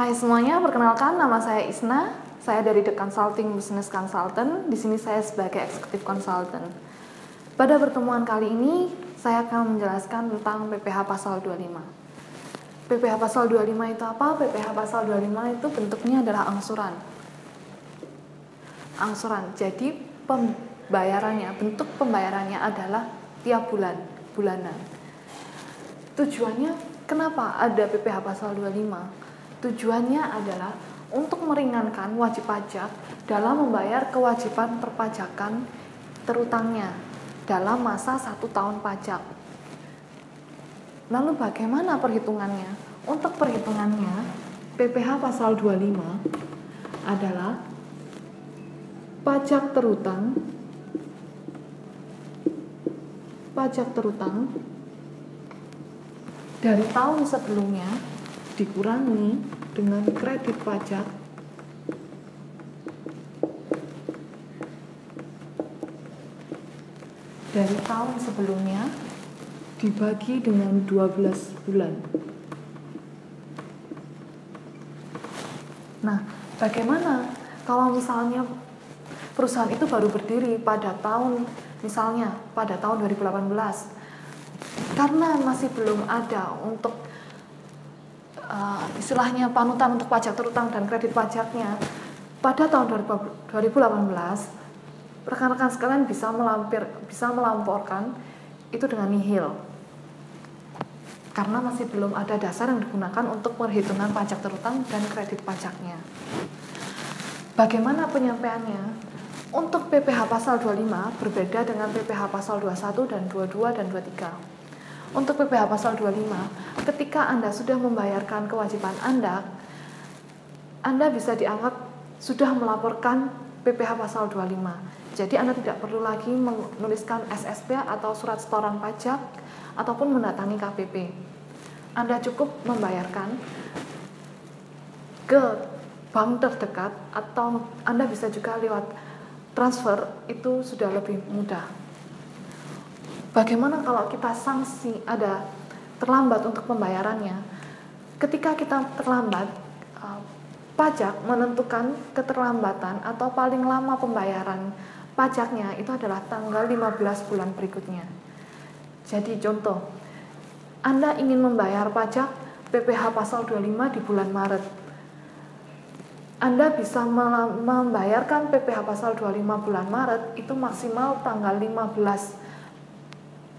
Hai semuanya, perkenalkan nama saya Isna. Saya dari The Consulting Business Consultant. Di sini saya sebagai Executive Consultant. Pada pertemuan kali ini, saya akan menjelaskan tentang PPH pasal 25. PPH pasal 25 itu apa? PPH pasal 25 itu bentuknya adalah angsuran. Angsuran. Jadi pembayarannya, bentuk pembayarannya adalah tiap bulan, bulanan. Tujuannya kenapa ada PPH pasal 25? Tujuannya adalah untuk meringankan wajib pajak dalam membayar kewajiban perpajakan terutangnya dalam masa satu tahun pajak. Lalu bagaimana perhitungannya? Untuk perhitungannya, PPH pasal 25 adalah pajak terutang pajak terutang dari tahun sebelumnya dikurangi dengan kredit pajak dari tahun sebelumnya dibagi dengan 12 bulan. Nah, bagaimana kalau misalnya perusahaan itu baru berdiri pada tahun misalnya pada tahun 2018 karena masih belum ada untuk uh, istilahnya panutan untuk pajak terutang dan kredit pajaknya pada tahun 2018 rekan-rekan sekalian bisa melampir bisa melamporkan itu dengan nihil karena masih belum ada dasar yang digunakan untuk perhitungan pajak terutang dan kredit pajaknya. Bagaimana penyampaiannya? Untuk PPH pasal 25 berbeda dengan PPH pasal 21 dan 22 dan 23. Untuk PPh pasal 25, ketika Anda sudah membayarkan kewajiban Anda, Anda bisa dianggap sudah melaporkan PPh pasal 25. Jadi Anda tidak perlu lagi menuliskan SSP atau surat setoran pajak ataupun mendatangi KPP. Anda cukup membayarkan ke bank terdekat atau Anda bisa juga lewat transfer itu sudah lebih mudah. Bagaimana kalau kita sanksi ada terlambat untuk pembayarannya? Ketika kita terlambat, uh, pajak menentukan keterlambatan atau paling lama pembayaran pajaknya itu adalah tanggal 15 bulan berikutnya. Jadi contoh, Anda ingin membayar pajak PPh pasal 25 di bulan Maret. Anda bisa membayarkan PPh pasal 25 bulan Maret itu maksimal tanggal 15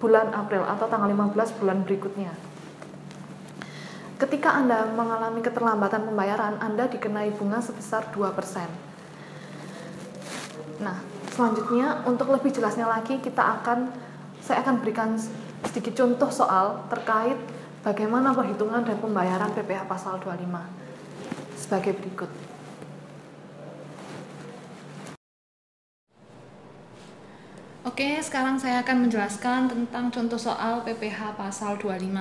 bulan April atau tanggal 15 bulan berikutnya. Ketika Anda mengalami keterlambatan pembayaran, Anda dikenai bunga sebesar 2%. Nah, selanjutnya untuk lebih jelasnya lagi kita akan saya akan berikan sedikit contoh soal terkait bagaimana perhitungan dan pembayaran PPh pasal 25 sebagai berikut. Oke, sekarang saya akan menjelaskan tentang contoh soal PPH pasal 25.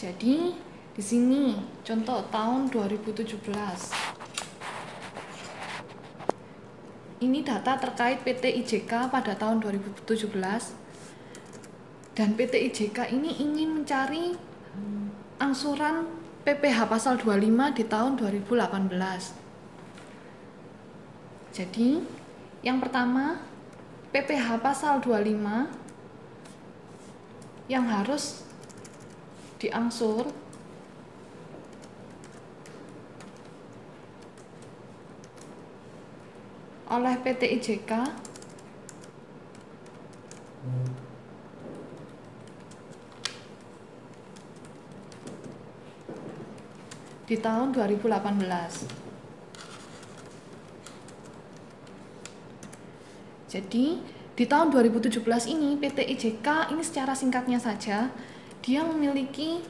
Jadi, di sini contoh tahun 2017. Ini data terkait PT IJK pada tahun 2017. Dan PT IJK ini ingin mencari angsuran PPH pasal 25 di tahun 2018. Jadi, yang pertama PPH pasal 25 yang harus diangsur oleh PT IJK di tahun 2018. Jadi, di tahun 2017 ini PT IJK ini secara singkatnya saja dia memiliki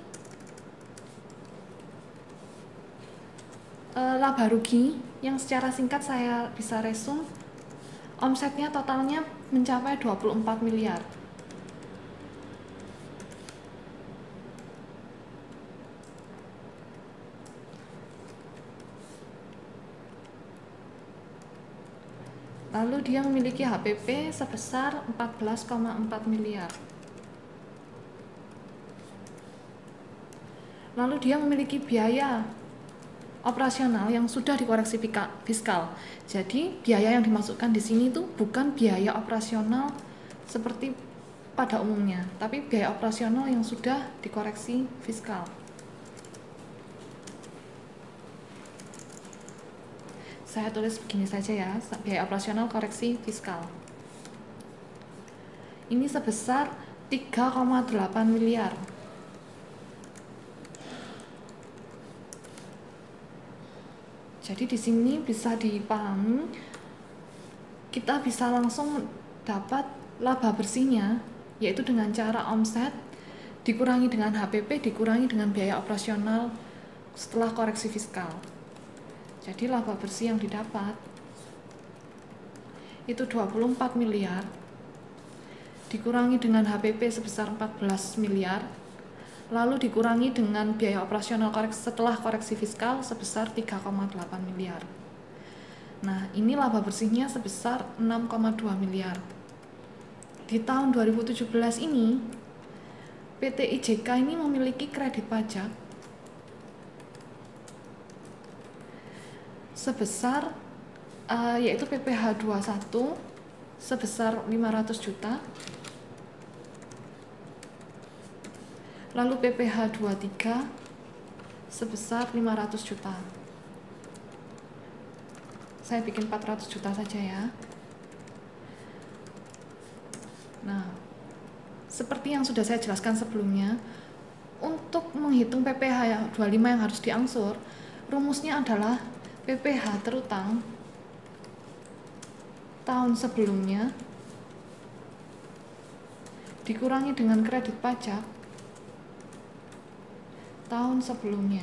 e, laba rugi yang secara singkat saya bisa resum omsetnya totalnya mencapai 24 miliar. Lalu dia memiliki HPP sebesar 14,4 miliar. Lalu dia memiliki biaya operasional yang sudah dikoreksi fiskal. Jadi biaya yang dimasukkan di sini itu bukan biaya operasional seperti pada umumnya, tapi biaya operasional yang sudah dikoreksi fiskal. Saya tulis begini saja ya, biaya operasional koreksi fiskal. Ini sebesar 3,8 miliar. Jadi di sini bisa dipahami kita bisa langsung dapat laba bersihnya yaitu dengan cara omset dikurangi dengan HPP dikurangi dengan biaya operasional setelah koreksi fiskal. Jadi laba bersih yang didapat itu 24 miliar dikurangi dengan HPP sebesar 14 miliar lalu dikurangi dengan biaya operasional koreksi setelah koreksi fiskal sebesar 3,8 miliar. Nah, ini laba bersihnya sebesar 6,2 miliar. Di tahun 2017 ini, PT IJK ini memiliki kredit pajak sebesar uh, yaitu PPh 21 sebesar 500 juta. Lalu PPh 23 sebesar 500 juta. Saya bikin 400 juta saja ya. Nah seperti yang sudah saya jelaskan sebelumnya untuk menghitung PPh 25 yang harus diangsur rumusnya adalah PPh terutang tahun sebelumnya dikurangi dengan kredit pajak tahun sebelumnya.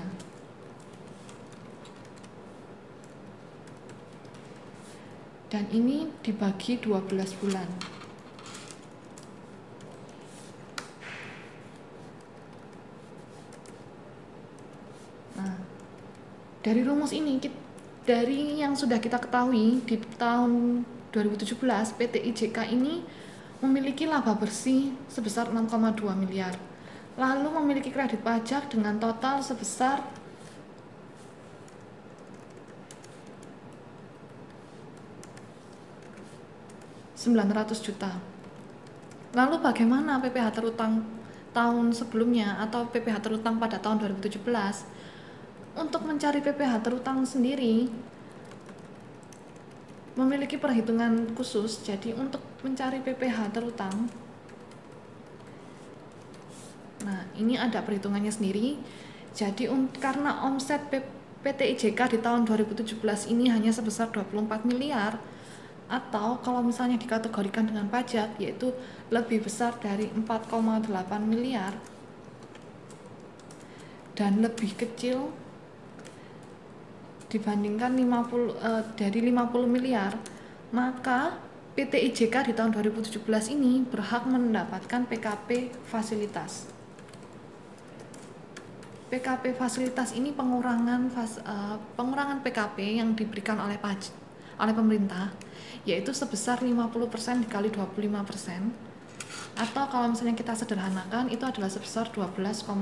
Dan ini dibagi 12 bulan. Nah, dari rumus ini dari yang sudah kita ketahui di tahun 2017 PT IJK ini memiliki laba bersih sebesar 6,2 miliar lalu memiliki kredit pajak dengan total sebesar ...900 juta. Lalu bagaimana PPh terutang tahun sebelumnya atau PPh terutang pada tahun 2017? Untuk mencari PPh terutang sendiri memiliki perhitungan khusus. Jadi untuk mencari PPh terutang Nah, ini ada perhitungannya sendiri. Jadi um, karena omset PT IJK di tahun 2017 ini hanya sebesar 24 miliar atau kalau misalnya dikategorikan dengan pajak yaitu lebih besar dari 4,8 miliar dan lebih kecil dibandingkan 50 eh, dari 50 miliar maka PT IJK di tahun 2017 ini berhak mendapatkan PKP fasilitas. PKP fasilitas ini pengurangan fas, uh, pengurangan PKP yang diberikan oleh paj oleh pemerintah yaitu sebesar 50% dikali 25% atau kalau misalnya kita sederhanakan itu adalah sebesar 12,5%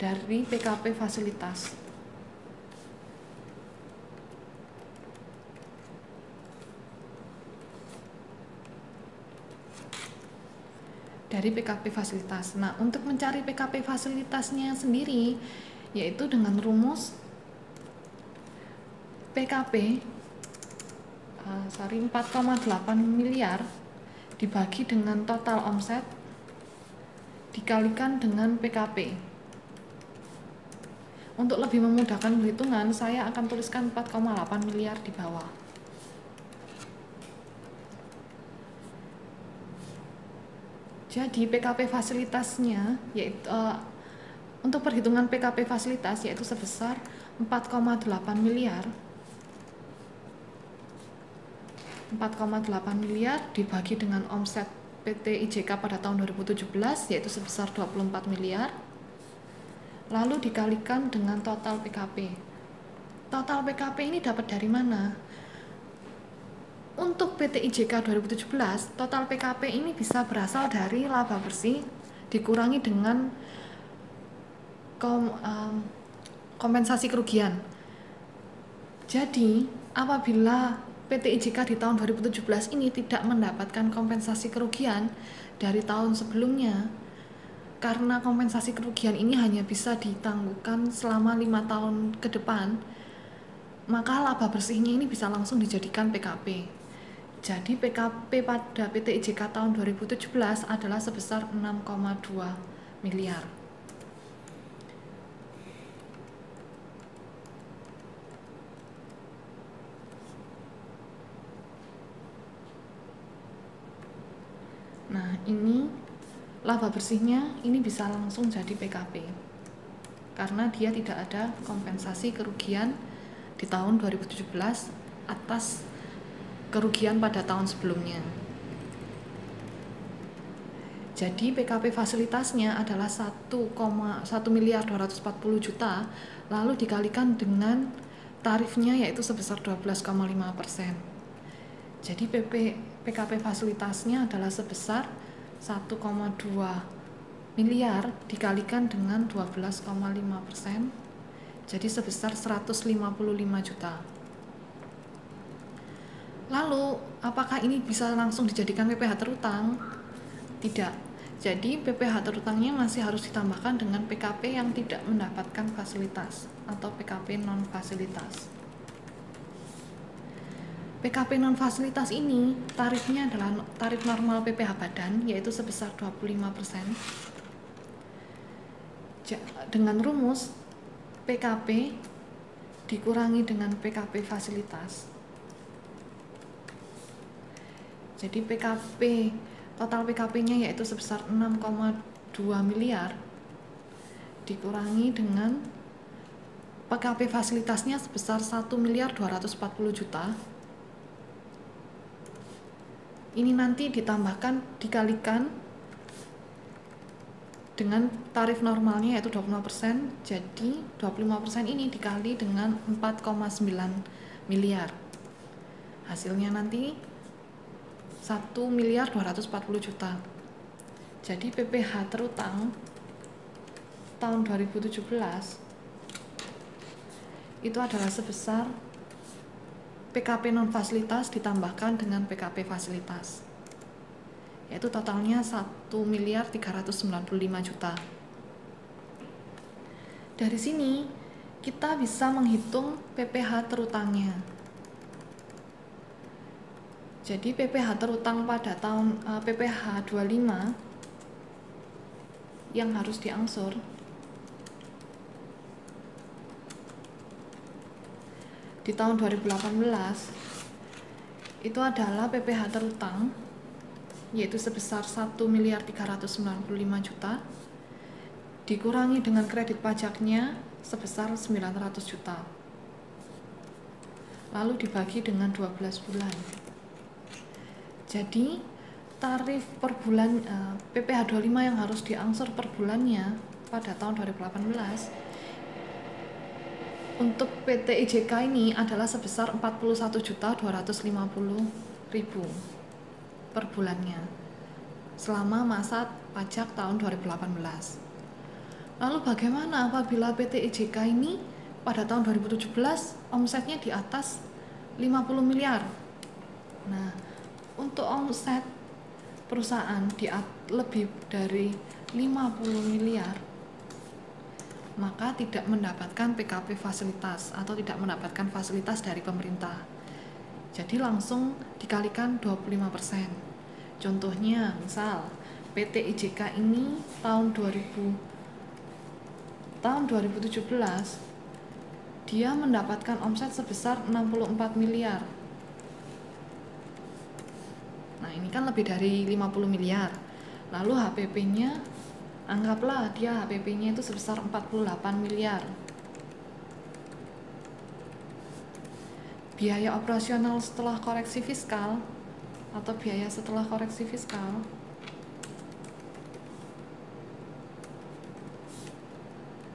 dari PKP fasilitas. Dari PKP fasilitas. Nah, untuk mencari PKP fasilitasnya sendiri yaitu dengan rumus PKP uh, sorry 4,8 miliar dibagi dengan total omset dikalikan dengan PKP. Untuk lebih memudahkan perhitungan, saya akan tuliskan 4,8 miliar di bawah. Jadi PKP fasilitasnya yaitu uh, untuk perhitungan PKP fasilitas yaitu sebesar 4,8 miliar 4,8 miliar dibagi dengan omset PT IJK pada tahun 2017 yaitu sebesar 24 miliar lalu dikalikan dengan total PKP total PKP ini dapat dari mana? Untuk PT IJK 2017, total PKP ini bisa berasal dari laba bersih dikurangi dengan kom, um, kompensasi kerugian. Jadi, apabila PT IJK di tahun 2017 ini tidak mendapatkan kompensasi kerugian dari tahun sebelumnya, karena kompensasi kerugian ini hanya bisa ditangguhkan selama lima tahun ke depan, maka laba bersihnya ini bisa langsung dijadikan PKP. Jadi PKP pada PT IJK tahun 2017 adalah sebesar 6,2 miliar. Nah, ini laba bersihnya ini bisa langsung jadi PKP. Karena dia tidak ada kompensasi kerugian di tahun 2017 atas kerugian pada tahun sebelumnya. Jadi PKP fasilitasnya adalah 1,1 miliar 240 juta lalu dikalikan dengan tarifnya yaitu sebesar 12,5 persen. Jadi PP, PKP fasilitasnya adalah sebesar 1,2 miliar dikalikan dengan 12,5 persen jadi sebesar 155 juta. Lalu, apakah ini bisa langsung dijadikan PPH terutang? Tidak. Jadi, PPH terutangnya masih harus ditambahkan dengan PKP yang tidak mendapatkan fasilitas atau PKP non fasilitas. PKP non fasilitas ini tarifnya adalah tarif normal PPH badan yaitu sebesar 25%. Dengan rumus PKP dikurangi dengan PKP fasilitas. Jadi PKP total PKP-nya yaitu sebesar 6,2 miliar dikurangi dengan PKP fasilitasnya sebesar 1 miliar 240 juta. Ini nanti ditambahkan dikalikan dengan tarif normalnya yaitu 25% jadi 25% ini dikali dengan 4,9 miliar. Hasilnya nanti 1 miliar 240 juta. Jadi PPH terutang tahun 2017 itu adalah sebesar PKP non fasilitas ditambahkan dengan PKP fasilitas yaitu totalnya 1 miliar 395 juta. Dari sini kita bisa menghitung PPH terutangnya jadi PPH terutang pada tahun uh, PPH 25 yang harus diangsur. Di tahun 2018 itu adalah PPH terutang yaitu sebesar 1 miliar 395 juta dikurangi dengan kredit pajaknya sebesar 900 juta. Lalu dibagi dengan 12 bulan jadi tarif per bulan uh, PPH 25 yang harus diangsur per bulannya pada tahun 2018 untuk PT IJK ini adalah sebesar 41.250.000 per bulannya selama masa pajak tahun 2018. Lalu bagaimana apabila PT IJK ini pada tahun 2017 omsetnya di atas 50 miliar? Nah, untuk omset perusahaan di lebih dari 50 miliar maka tidak mendapatkan PKP fasilitas atau tidak mendapatkan fasilitas dari pemerintah. Jadi langsung dikalikan 25%. Contohnya, misal PT IJK ini tahun 2000 tahun 2017 dia mendapatkan omset sebesar 64 miliar. Nah, ini kan lebih dari 50 miliar. Lalu HPP-nya anggaplah dia HPP-nya itu sebesar 48 miliar. Biaya operasional setelah koreksi fiskal atau biaya setelah koreksi fiskal?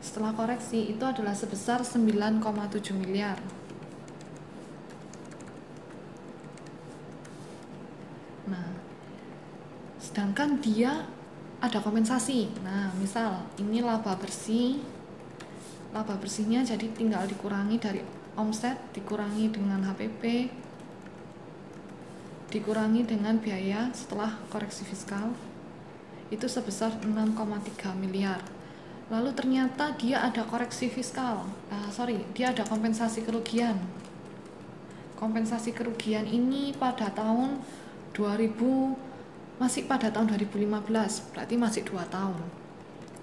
Setelah koreksi itu adalah sebesar 9,7 miliar nah sedangkan dia ada kompensasi. Nah, misal ini laba bersih. Laba bersihnya jadi tinggal dikurangi dari omset dikurangi dengan HPP dikurangi dengan biaya setelah koreksi fiskal. Itu sebesar 6,3 miliar. Lalu ternyata dia ada koreksi fiskal. Uh, sorry dia ada kompensasi kerugian. Kompensasi kerugian ini pada tahun 2000 masih pada tahun 2015 berarti masih dua tahun.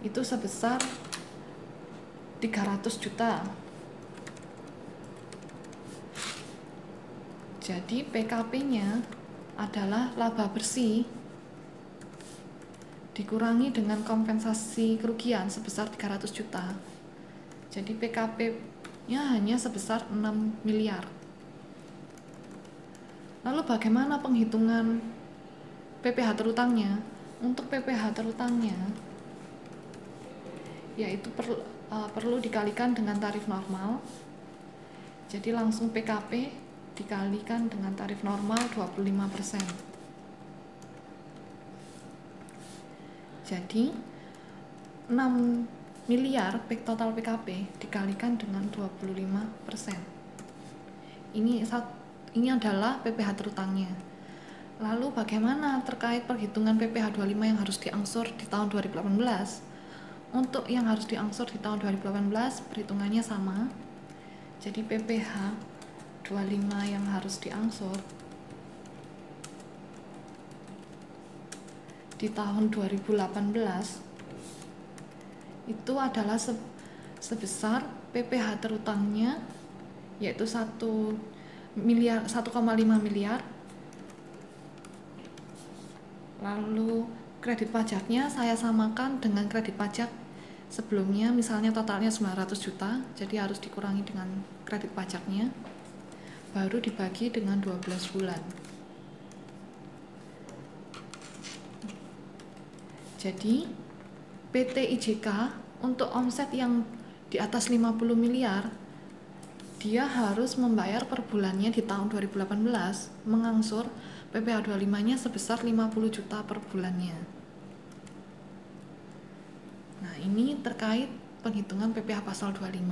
Itu sebesar 300 juta. Jadi PKP nya adalah laba bersih dikurangi dengan kompensasi kerugian sebesar 300 juta. Jadi PKP nya hanya sebesar 6 miliar. Lalu bagaimana penghitungan PPH terutangnya? Untuk PPH terutangnya yaitu per, uh, perlu dikalikan dengan tarif normal. Jadi langsung PKP dikalikan dengan tarif normal 25%. Jadi 6 miliar total PKP dikalikan dengan 25%. Ini ini adalah PPH terutangnya. Lalu bagaimana terkait perhitungan PPH 25 yang harus diangsur di tahun 2018? Untuk yang harus diangsur di tahun 2018 perhitungannya sama. Jadi PPH 25 yang harus diangsur di tahun 2018 itu adalah sebesar PPH terutangnya yaitu satu miliar 1,5 miliar lalu kredit pajaknya saya samakan dengan kredit pajak sebelumnya misalnya totalnya 900 juta jadi harus dikurangi dengan kredit pajaknya baru dibagi dengan 12 bulan. Jadi PT IJK untuk omset yang di atas 50 miliar dia harus membayar per bulannya di tahun 2018 mengangsur PPh 25-nya sebesar 50 juta per bulannya. Nah, ini terkait penghitungan PPh pasal 25.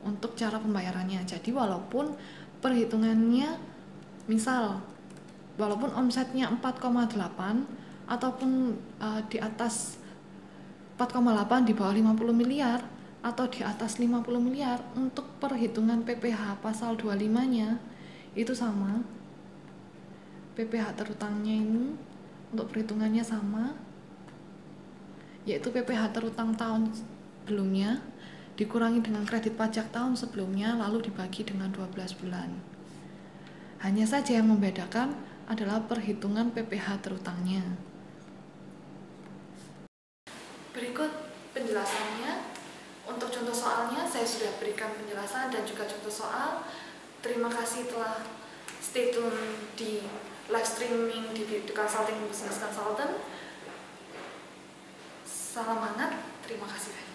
Untuk cara pembayarannya. Jadi walaupun perhitungannya misal walaupun omsetnya 4,8 ataupun uh, di atas 4,8 di bawah 50 miliar atau di atas 50 miliar untuk perhitungan PPH pasal 25-nya itu sama. PPH terutangnya ini untuk perhitungannya sama yaitu PPH terutang tahun sebelumnya dikurangi dengan kredit pajak tahun sebelumnya lalu dibagi dengan 12 bulan. Hanya saja yang membedakan adalah perhitungan PPH terutangnya. Berikut penjelasannya untuk contoh soalnya saya sudah berikan penjelasan dan juga contoh soal. Terima kasih telah stay tune di live streaming di, di Consulting Business Consultant. Salam hangat, terima kasih banyak.